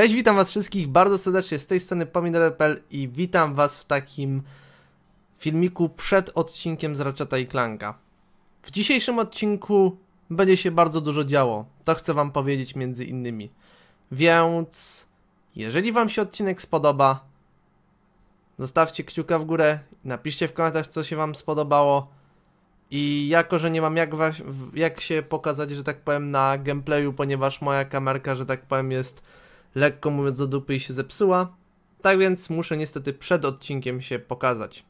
Cześć, witam was wszystkich bardzo serdecznie z tej strony Pomidor.pl i witam was w takim filmiku przed odcinkiem z Ratcheta i Clanka. W dzisiejszym odcinku będzie się bardzo dużo działo, to chcę wam powiedzieć między innymi. Więc jeżeli wam się odcinek spodoba, zostawcie kciuka w górę, napiszcie w komentarzach co się wam spodobało. I jako, że nie mam jak, jak się pokazać, że tak powiem, na gameplayu, ponieważ moja kamerka, że tak powiem, jest lekko mówiąc do dupy i się zepsuła. Tak więc muszę niestety przed odcinkiem się pokazać.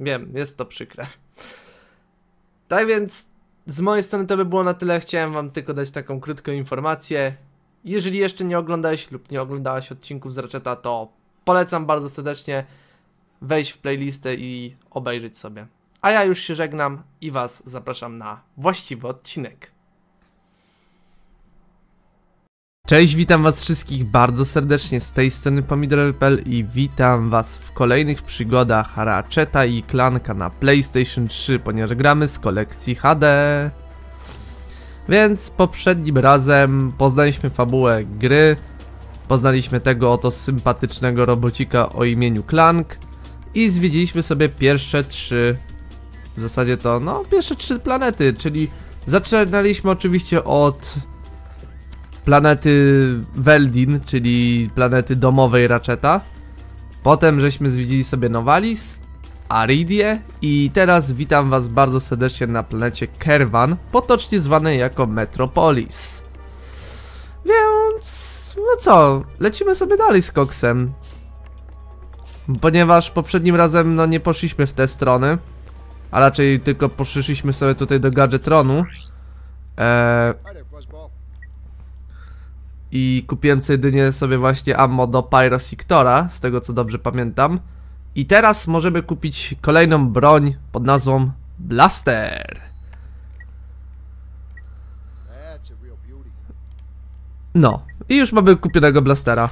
Wiem, jest to przykre. Tak więc z mojej strony to by było na tyle. Chciałem wam tylko dać taką krótką informację. Jeżeli jeszcze nie oglądałeś lub nie oglądałaś odcinków z Ratcheta, to polecam bardzo serdecznie wejść w playlistę i obejrzeć sobie. A ja już się żegnam i was zapraszam na właściwy odcinek. Cześć, witam was wszystkich bardzo serdecznie z tej strony Pomidor.pl i witam was w kolejnych przygodach Ratcheta i Clanka na PlayStation 3, ponieważ gramy z kolekcji HD. Więc poprzednim razem poznaliśmy fabułę gry, poznaliśmy tego oto sympatycznego robocika o imieniu Clank i zwiedziliśmy sobie pierwsze trzy, w zasadzie to, no, pierwsze trzy planety, czyli zaczynaliśmy oczywiście od planety Veldin, czyli planety domowej Ratcheta. Potem żeśmy zwiedzili sobie Novalis, Aridię i teraz witam was bardzo serdecznie na planecie Kervan, potocznie zwanej jako Metropolis. Więc, no co, lecimy sobie dalej z koksem. Ponieważ poprzednim razem, no nie poszliśmy w te strony, a raczej tylko poszliśmy sobie tutaj do Gadgetronu. Eee, i kupiłem co jedynie sobie właśnie ammo do Pyrosectora, z tego co dobrze pamiętam. I teraz możemy kupić kolejną broń pod nazwą Blaster. No, i już mamy kupionego Blastera.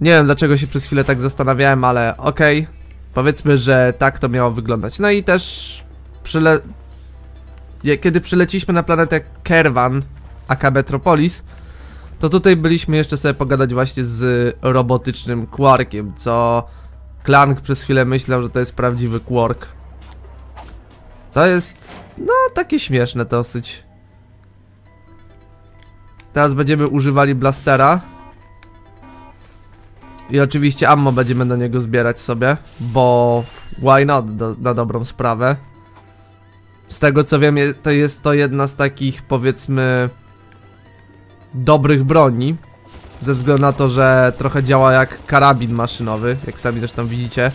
Nie wiem dlaczego się przez chwilę tak zastanawiałem, ale okej. Okay. Powiedzmy, że tak to miało wyglądać. No i też przyle kiedy przyleciliśmy na planetę Kervan, aka Metropolis, to tutaj byliśmy jeszcze sobie pogadać właśnie z robotycznym Quarkiem, co Clank przez chwilę myślał, że to jest prawdziwy Quark. Co jest, no, takie śmieszne dosyć. Teraz będziemy używali blastera. I oczywiście ammo będziemy do niego zbierać sobie, bo why not, do, na dobrą sprawę. Z tego co wiem, to jest to jedna z takich, powiedzmy, dobrych broni. Ze względu na to, że trochę działa jak karabin maszynowy, jak sami zresztą widzicie.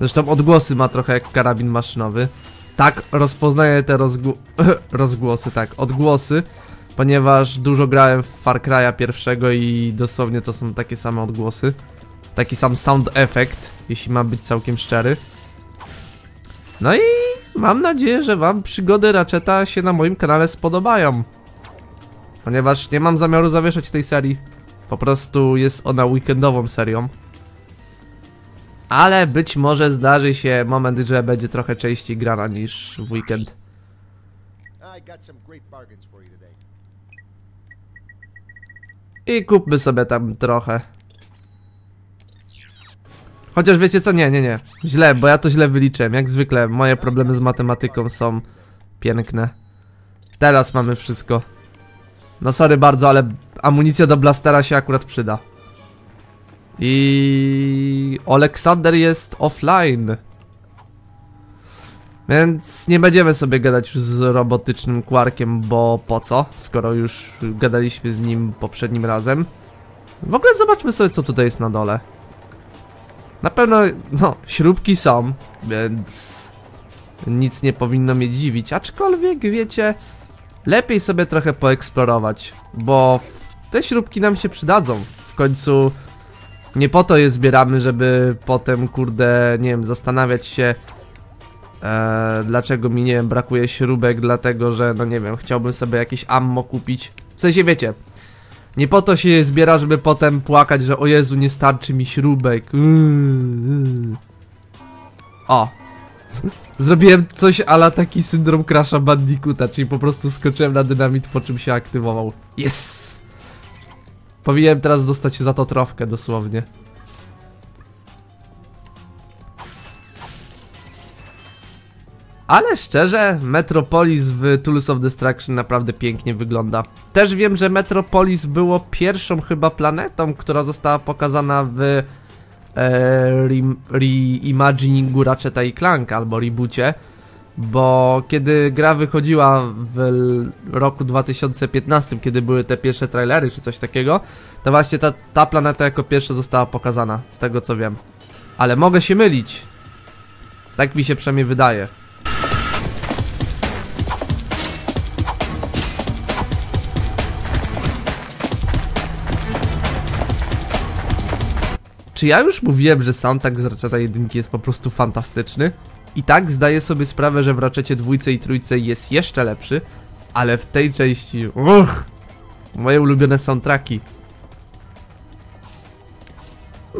Zresztą odgłosy ma trochę jak karabin maszynowy. Tak, rozpoznaję te rozgł rozgłosy, tak, odgłosy, ponieważ dużo grałem w Far Cry'a pierwszego i dosłownie to są takie same odgłosy. Taki sam sound effect, jeśli mam być całkiem szczery. No i Mam nadzieję, że wam przygody Ratcheta się na moim kanale spodobają. Ponieważ nie mam zamiaru zawieszać tej serii. Po prostu jest ona weekendową serią. Ale być może zdarzy się moment, że będzie trochę częściej grana niż w weekend. I kupmy sobie tam trochę. Chociaż wiecie co, nie, nie, nie. Źle, bo ja to źle wyliczyłem. Jak zwykle, moje problemy z matematyką są piękne. Teraz mamy wszystko. No sorry bardzo, ale amunicja do blastera się akurat przyda. I Aleksander jest offline. Więc nie będziemy sobie gadać już z robotycznym Quarkiem, bo po co? Skoro już gadaliśmy z nim poprzednim razem. W ogóle zobaczmy sobie co tutaj jest na dole. Na pewno, no, śrubki są, więc nic nie powinno mnie dziwić, aczkolwiek wiecie, lepiej sobie trochę poeksplorować, bo te śrubki nam się przydadzą. W końcu nie po to je zbieramy, żeby potem, kurde, nie wiem, zastanawiać się e, dlaczego mi, nie wiem, brakuje śrubek, dlatego, że, no nie wiem, chciałbym sobie jakieś ammo kupić. W sensie, wiecie, nie po to się je zbiera, żeby potem płakać, że o Jezu, nie starczy mi śrubek. O! Zrobiłem coś ala taki syndrom Crasha Bandicoota, czyli po prostu skoczyłem na dynamit, po czym się aktywował. Yes! Powinienem teraz dostać za to trofkę, dosłownie. Ale szczerze, Metropolis w Tools of Destruction naprawdę pięknie wygląda. Też wiem, że Metropolis było pierwszą chyba planetą, która została pokazana w e, re- reimaginingu Ratcheta i Clank albo reboocie, bo kiedy gra wychodziła w roku 2015, kiedy były te pierwsze trailery czy coś takiego, to właśnie ta, ta planeta jako pierwsza została pokazana, z tego co wiem. Ale mogę się mylić. Tak mi się przynajmniej wydaje. Czy ja już mówiłem, że soundtrack z Ratcheta 1 jest po prostu fantastyczny? I tak zdaję sobie sprawę, że w Ratchetie dwójce i trójce jest jeszcze lepszy, ale w tej części... Uch, moje ulubione soundtracki.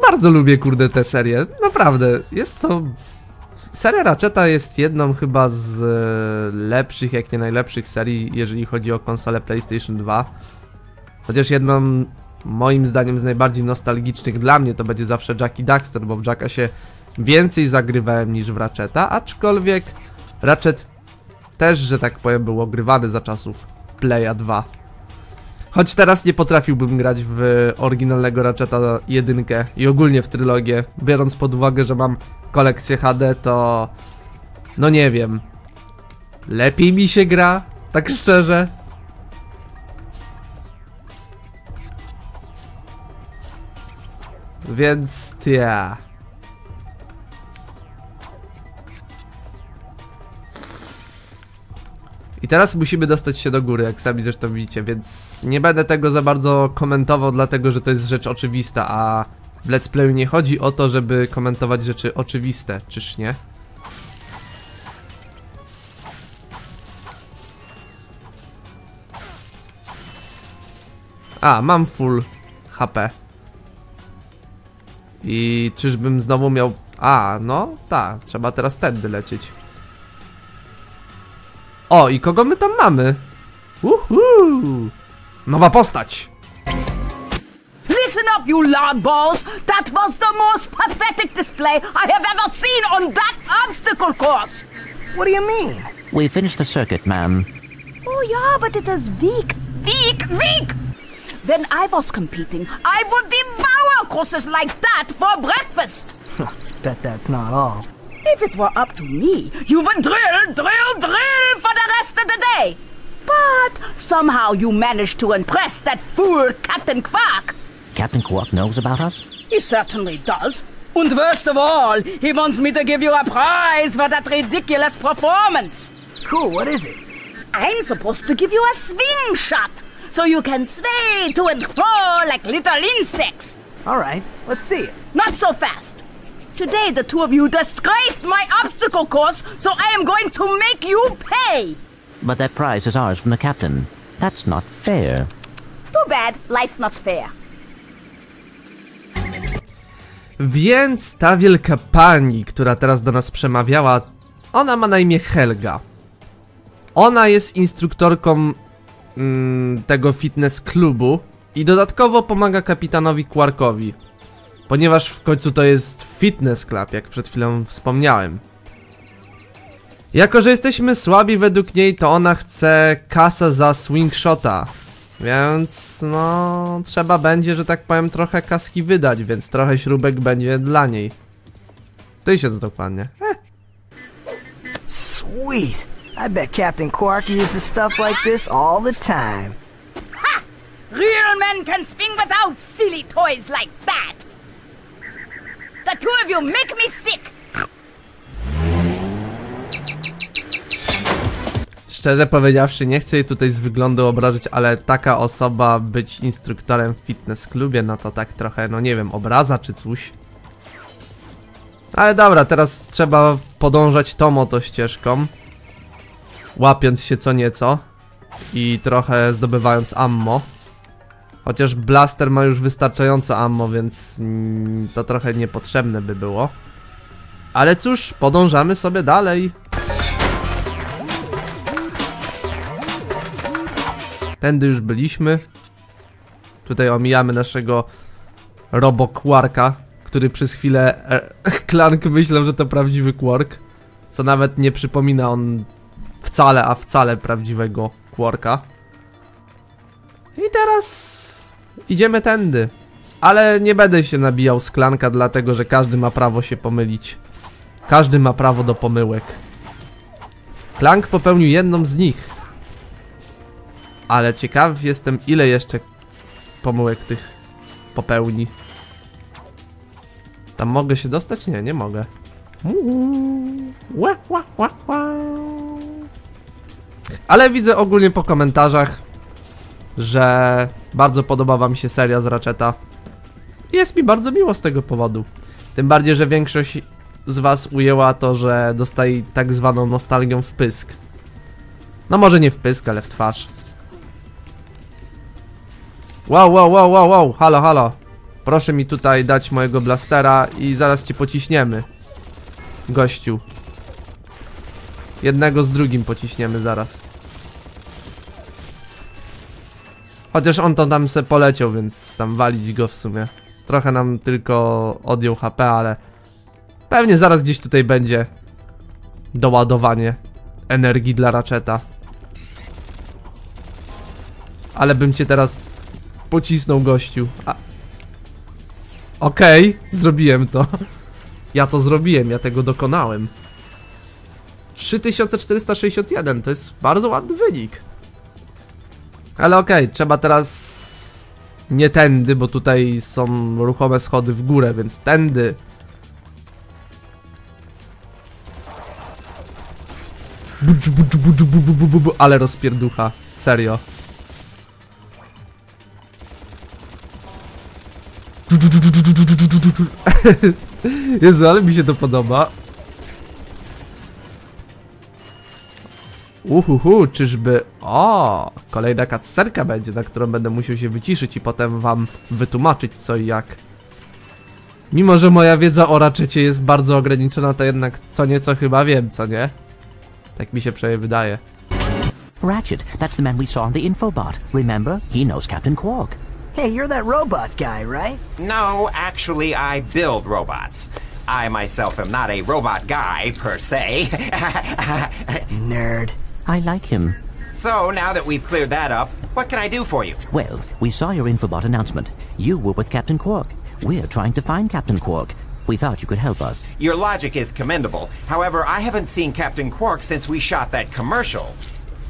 Bardzo lubię, kurde, tę serię. Naprawdę, jest to... Seria Ratcheta jest jedną chyba z e, lepszych, jak nie najlepszych serii, jeżeli chodzi o konsolę PlayStation 2. Chociaż jedną moim zdaniem z najbardziej nostalgicznych dla mnie to będzie zawsze Jackie Daxter, bo w Jacka się więcej zagrywałem niż w Ratcheta, aczkolwiek Ratchet też, że tak powiem, był ogrywany za czasów Playa 2. Choć teraz nie potrafiłbym grać w oryginalnego Ratcheta 1 i ogólnie w trylogię, biorąc pod uwagę, że mam kolekcję HD, to... No nie wiem. Lepiej mi się gra, tak szczerze. Więc ja. I teraz musimy dostać się do góry, jak sami zresztą widzicie, więc nie będę tego za bardzo komentował, dlatego że to jest rzecz oczywista, a w Let's Playu nie chodzi o to, żeby komentować rzeczy oczywiste, czyż nie? A, mam full HP. I czyżbym znowu miał... A, no, tak, trzeba teraz tędy lecieć. O, i kogo my tam mamy? Uhu! Nowa postać! Listen up, you loudballs! That was the most pathetic display I have ever seen on that obstacle course! What do you mean? We finished the circuit, ma'am. Oh, yeah, but it is weak, weak, weak! When I was competing, I would devour courses like that for breakfast! Bet that's not all. If it were up to me, you would drill, drill, drill for the rest of the day! But somehow you managed to impress that fool Captain Quark! Captain Quark knows about us? He certainly does. And worst of all, he wants me to give you a prize for that ridiculous performance. Cool, what is it? I'm supposed to give you a swing shot so you can sway to and fro like little insects. Alright, let's see it. Not so fast. Today, the two of you disgraced my obstacle course, so I am going to make you pay. But that prize is ours from the captain. That's not fair. Too bad, life's not fair. Więc ta wielka pani, która teraz do nas przemawiała, ona ma na imię Helga. Ona jest instruktorką mm, tego fitness klubu i dodatkowo pomaga kapitanowi Quarkowi. Ponieważ w końcu to jest fitness club, jak przed chwilą wspomniałem. Jako, że jesteśmy słabi według niej, to ona chce kasę za swing shota. Więc no, trzeba będzie, że tak powiem, trochę kaski wydać, więc trochę śrubek będzie dla niej. Tysiąc dokładnie. Eh, Sweet! I bet Captain Quark uses stuff like this all the time. Real men can swing without silly toys like that. The two of you make me sick. Szczerze powiedziawszy, nie chcę jej tutaj z wyglądu obrażać, ale taka osoba być instruktorem w fitness klubie, no to tak trochę, no nie wiem, obraza czy coś. Ale dobra, teraz trzeba podążać tą oto ścieżką. Łapiąc się co nieco. I trochę zdobywając ammo. Chociaż blaster ma już wystarczająco ammo, więc mm, to trochę niepotrzebne by było. Ale cóż, podążamy sobie dalej. Tędy już byliśmy. Tutaj omijamy naszego robokwarka, który przez chwilę e, Klank myślał, że to prawdziwy quark. Co nawet nie przypomina on wcale, a wcale prawdziwego quarka. I teraz idziemy tędy. Ale nie będę się nabijał z Klanka, dlatego że każdy ma prawo się pomylić. Każdy ma prawo do pomyłek. Klank popełnił jedną z nich. Ale ciekaw jestem, ile jeszcze pomyłek tych popełni. Tam mogę się dostać? Nie, nie mogę. Ła, ła, ła, ła. Ale widzę ogólnie po komentarzach, że bardzo podoba wam się seria z Ratcheta. Jest mi bardzo miło z tego powodu. Tym bardziej, że większość z was ujęła to, że dostaje tak zwaną nostalgią w pysk. No może nie w pysk, ale w twarz. Wow, wow, wow, wow, wow, halo, halo. Proszę mi tutaj dać mojego blastera i zaraz cię pociśniemy. Gościu. Jednego z drugim pociśniemy zaraz. Chociaż on to tam se poleciał, więc tam walić go w sumie. Trochę nam tylko odjął HP, ale pewnie zaraz gdzieś tutaj będzie doładowanie energii dla Ratcheta. Ale bym cię teraz pocisnął gościu. A... Okej, zrobiłem to. Ja to zrobiłem, ja tego dokonałem. 3461 to jest bardzo ładny wynik. Ale okej, trzeba teraz nie tędy, bo tutaj są ruchome schody w górę, więc tędy. Budż, budż, budż, bu, bu, bu, bu, bu, Ale rozpierducha, serio. Jezu, ale mi się to podoba. Uhuhu, czyżby... O, kolejna cutscenka będzie, na którą będę musiał się wyciszyć i potem wam wytłumaczyć co i jak. Mimo, że moja wiedza o Ratchetie jest bardzo ograniczona, to jednak co nieco chyba wiem, co nie? Tak mi się przynajmniej wydaje. Ratchet, that's the man we saw on the infobot. Remember? He knows Captain Quark. Hey, you're that robot guy, right? No, actually, I build robots. I myself am not a robot guy, per se. Nerd. I like him. so, now that we've cleared that up, what can I do for you? Well, we saw your infobot announcement. You were with Captain Quark. We're trying to find Captain Quark. We thought you could help us. Your logic is commendable. However, I haven't seen Captain Quark since we shot that commercial.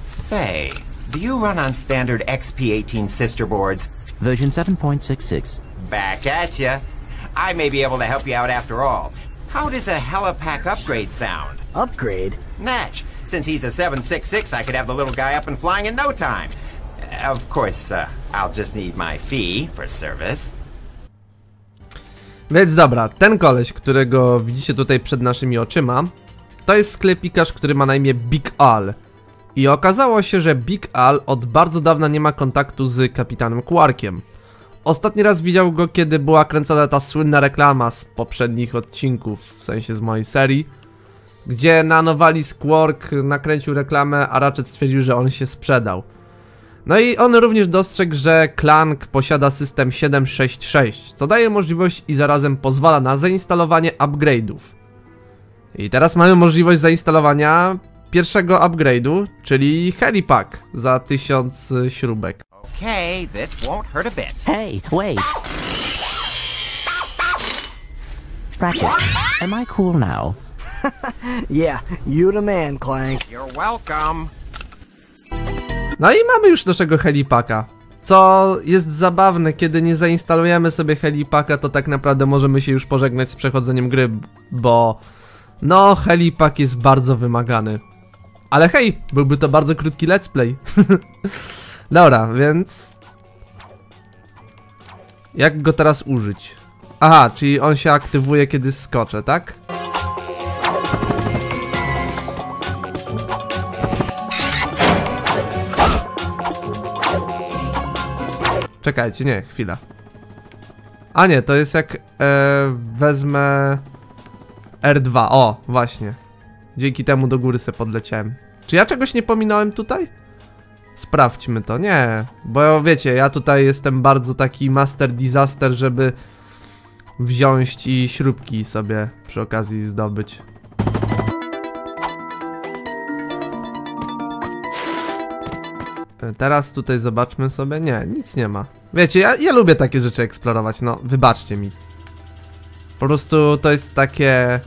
Say, do you run on standard XP18 sister boards? Version 7.66. Back at ya. I may be able to help you out after all. How does a helipack upgrade sound? Upgrade? Natch. Since he's a 766, I could have the little guy up and flying in no time. Of course, uh, I'll just need my fee for service. Więc dobra, ten koleś, którego widzicie tutaj przed naszymi oczyma, to jest sklepikarz, który ma na imię Big Al. I okazało się, że Big Al od bardzo dawna nie ma kontaktu z kapitanem Quarkiem. Ostatni raz widział go, kiedy była kręcona ta słynna reklama z poprzednich odcinków, w sensie z mojej serii, gdzie na Nowalis Quark nakręcił reklamę, a Ratchet stwierdził, że on się sprzedał. No i on również dostrzegł, że Clank posiada system 766, co daje możliwość i zarazem pozwala na zainstalowanie upgrade'ów. I teraz mamy możliwość zainstalowania pierwszego upgrade'u, czyli Helipack za 1000 śrubek. Okay, this won't hurt a bit. Hey, wait! Ratchet, am I cool now? Yeah, you the man, Clank. You're welcome. No i mamy już naszego helipaka. Co jest zabawne, kiedy nie zainstalujemy sobie helipaka, to tak naprawdę możemy się już pożegnać z przechodzeniem gry, bo no, helipak jest bardzo wymagany. Ale hej, byłby to bardzo krótki let's play. Dobra, więc... Jak go teraz użyć? Aha, czyli on się aktywuje, kiedy skoczę, tak? Czekajcie, nie, chwila. A nie, to jest jak e, wezmę R2, o, właśnie. Dzięki temu do góry se podleciałem. Czy ja czegoś nie pominąłem tutaj? Sprawdźmy to, nie. Bo wiecie, ja tutaj jestem bardzo taki master disaster, żeby wziąć i śrubki sobie przy okazji zdobyć. Teraz tutaj zobaczmy sobie. Nie, nic nie ma. Wiecie, ja, ja lubię takie rzeczy eksplorować, no wybaczcie mi. Po prostu to jest takie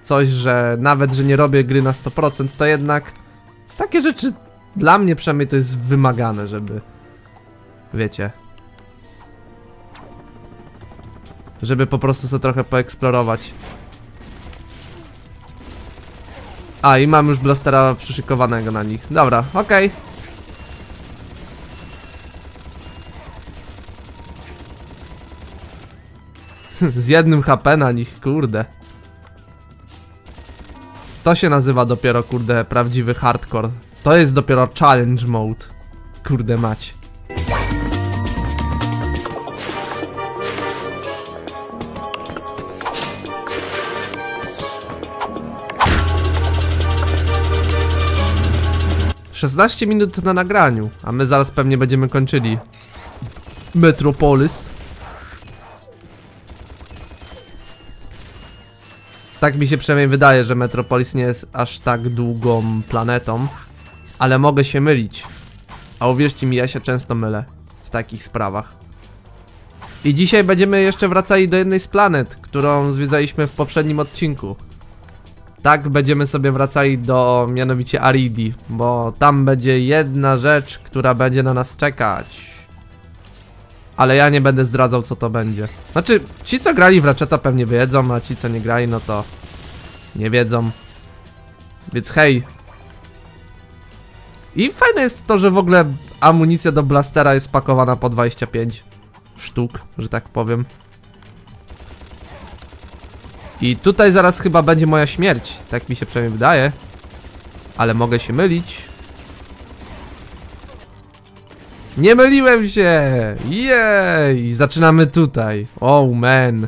coś, że nawet, że nie robię gry na 100%, to jednak takie rzeczy dla mnie przynajmniej to jest wymagane, żeby wiecie. Żeby po prostu sobie trochę poeksplorować. A, i mam już blastera przyszykowanego na nich. Dobra, okej. Z jednym HP na nich, kurde. To się nazywa dopiero, kurde, prawdziwy hardcore. To jest dopiero challenge mode. Kurde mać. Szesnaście minut na nagraniu, a my zaraz pewnie będziemy kończyli. Metropolis. Tak mi się przynajmniej wydaje, że Metropolis nie jest aż tak długą planetą. Ale mogę się mylić. A uwierzcie mi, ja się często mylę w takich sprawach. I dzisiaj będziemy jeszcze wracali do jednej z planet, którą zwiedzaliśmy w poprzednim odcinku. Tak, będziemy sobie wracali do mianowicie Aridi, bo tam będzie jedna rzecz, która będzie na nas czekać. Ale ja nie będę zdradzał, co to będzie. Znaczy, ci co grali w Ratcheta pewnie wiedzą, a ci co nie grali, no to nie wiedzą. Więc hej. I fajne jest to, że w ogóle amunicja do blastera jest pakowana po 25 sztuk, że tak powiem. I tutaj zaraz chyba będzie moja śmierć, tak mi się przynajmniej wydaje. Ale mogę się mylić. Nie myliłem się! Jej! Zaczynamy tutaj. Oh man.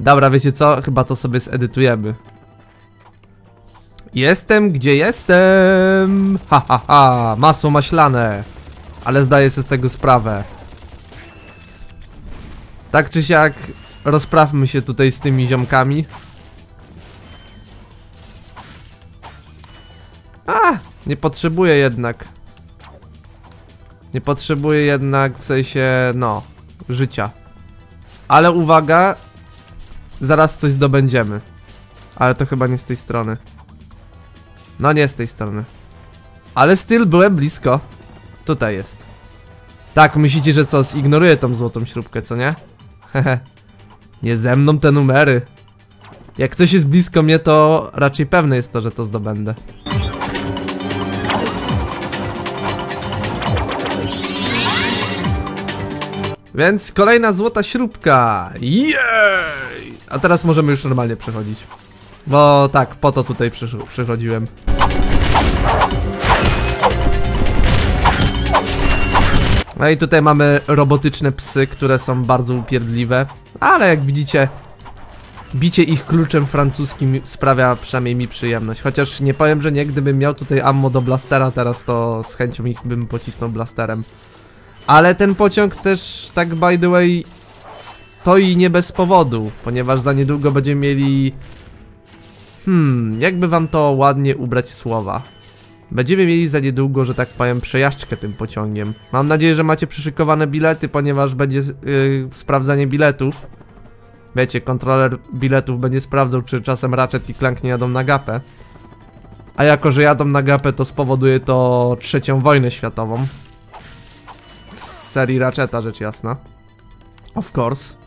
Dobra, wiecie co? Chyba to sobie zedytujemy. Jestem gdzie jestem! Ha ha ha! Masło maślane! Ale zdaję sobie z tego sprawę. Tak czy siak, rozprawmy się tutaj z tymi ziomkami. A, nie potrzebuję jednak. Nie potrzebuję jednak w sensie, no, życia. Ale uwaga, zaraz coś zdobędziemy. Ale to chyba nie z tej strony. No nie z tej strony. Ale styl byłem blisko. Tutaj jest. Tak, myślicie, że co, zignoruję tą złotą śrubkę, co nie? Hehe. nie ze mną te numery. Jak coś jest blisko mnie, to raczej pewne jest to, że to zdobędę. Więc kolejna złota śrubka. Jej! A teraz możemy już normalnie przechodzić. Bo tak, po to tutaj przysz- przychodziłem. No i tutaj mamy robotyczne psy, które są bardzo upierdliwe. Ale jak widzicie, bicie ich kluczem francuskim sprawia przynajmniej mi przyjemność. Chociaż nie powiem, że nie, gdybym miał tutaj ammo do blastera teraz, to z chęcią ich bym pocisnął blasterem. Ale ten pociąg też, tak by the way, stoi nie bez powodu, ponieważ za niedługo będziemy mieli... Hmm, jakby wam to ładnie ubrać słowa. Będziemy mieli za niedługo, że tak powiem, przejażdżkę tym pociągiem. Mam nadzieję, że macie przyszykowane bilety, ponieważ będzie yy, sprawdzanie biletów. Wiecie, kontroler biletów będzie sprawdzał, czy czasem Ratchet i Clank nie jadą na gapę. A jako, że jadą na gapę, to spowoduje to trzecią wojnę światową. W serii Ratcheta, rzecz jasna. Of course.